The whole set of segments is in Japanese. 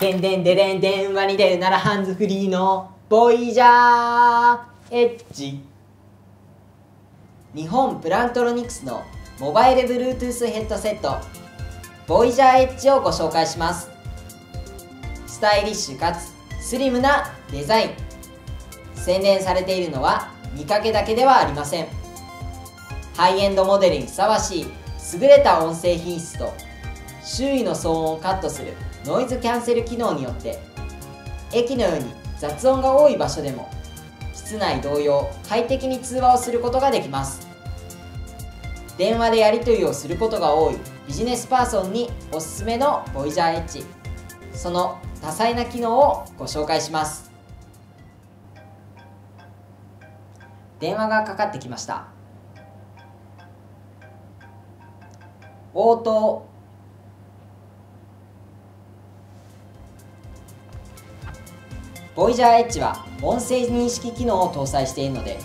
でんでんでれん電話に出るならハンズフリーのボイジャーエッジ。日本プラントロニクスのモバイル Bluetooth ヘッドセットボイジャーエッジをご紹介します。スタイリッシュかつスリムなデザイン。洗練されているのは見かけだけではありません。ハイエンドモデルにふさわしい優れた音声品質と周囲の騒音をカットするノイズキャンセル機能によって駅のように雑音が多い場所でも室内同様快適に通話をすることができます。電話でやり取りをすることが多いビジネスパーソンにおすすめのボイジャーエッジその多彩な機能をご紹介します。電話がかかってきました。応答ボイジャーエッジは音声認識機能を搭載しているので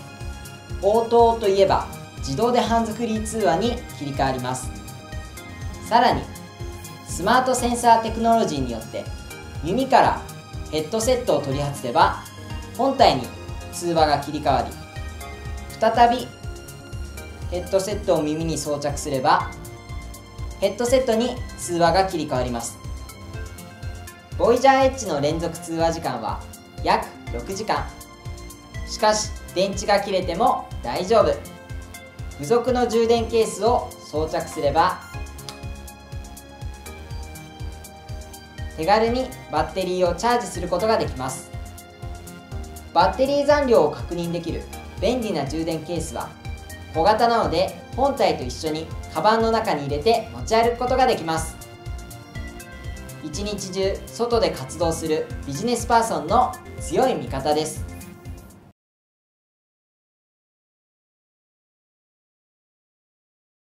応答といえば自動でハンズフリー通話に切り替わります。さらにスマートセンサーテクノロジーによって耳からヘッドセットを取り外せば本体に通話が切り替わり再びヘッドセットを耳に装着すればヘッドセットに通話が切り替わります。ボイジャーエッジの連続通話時間は約6時間。しかし電池が切れても大丈夫。付属の充電ケースを装着すれば手軽にバッテリーをチャージすることができます。バッテリー残量を確認できる便利な充電ケースは小型なので本体と一緒にカバンの中に入れて持ち歩くことができます。一日中外で活動するビジネスパーソンの強い味方です。